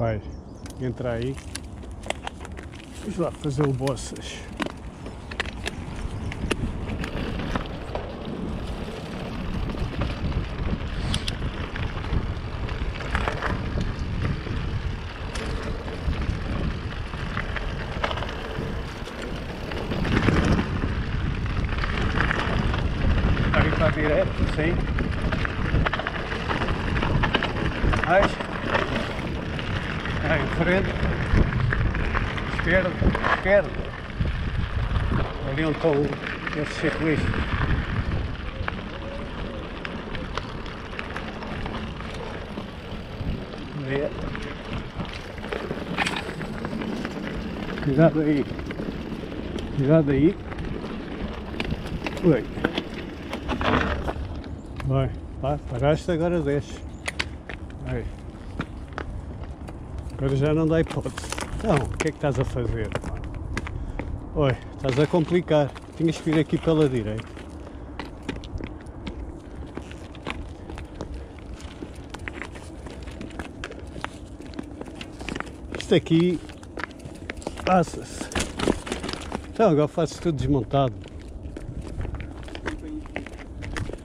Vai, entra aí. Vamos lá fazer o bossas. Aí para direto, sim. Mais. Aí em frente. Esquerda, esquerda. Ali onde estão esses ciclistas. Cuidado aí. Cuidado aí. Oi. Vai, lá, paraste, agora desce. Vai. Agora já não dá hipótese. Então, o que é que estás a fazer? Oi, estás a complicar. Tinhas que vir aqui pela direita. Isto aqui passa-se. Então agora faço tudo desmontado.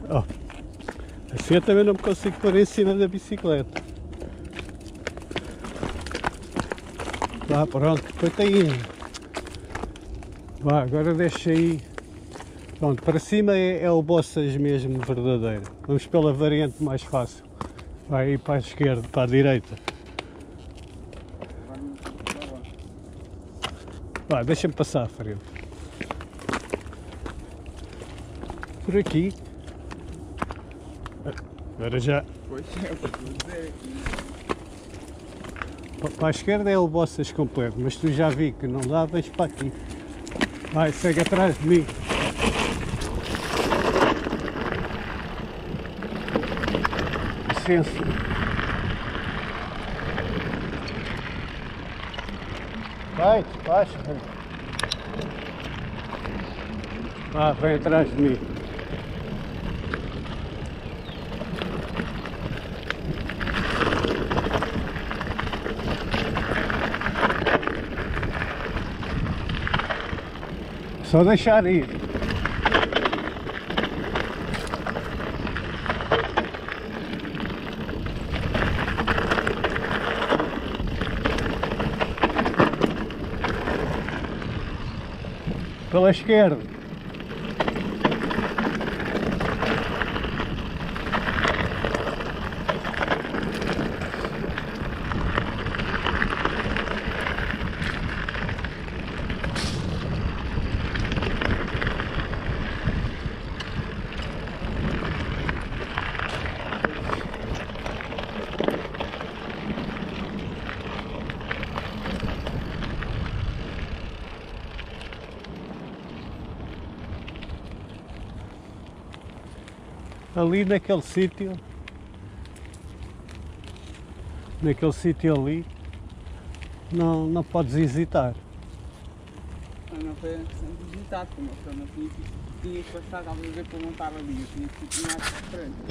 Oh. Assim eu também não me consigo pôr em cima da bicicleta. Vá, pronto, coitadinho. Vá, agora deixa aí. Pronto, para cima é, é o Bossas mesmo verdadeiro. Vamos pela variante mais fácil. Vai aí para a esquerda, para a direita. Vá, deixa-me passar frente. Por aqui. Agora já. Pois é, o que eu vou dizer aqui. Pa- Para a esquerda é o Bossas completo, mas tu já vi que não dá, deixa para aqui. Vai, segue atrás de mim. Licença. Vai, despacha. Vá, vem atrás de mim. Só deixar ir. Pela esquerda. Ali naquele sítio. Naquele sítio ali. Não, não podes hesitar. Ah, não foi visitar, como eu não tinha que tinha que passar, talvez ver para montar ali, eu tinha que ir mais para frente.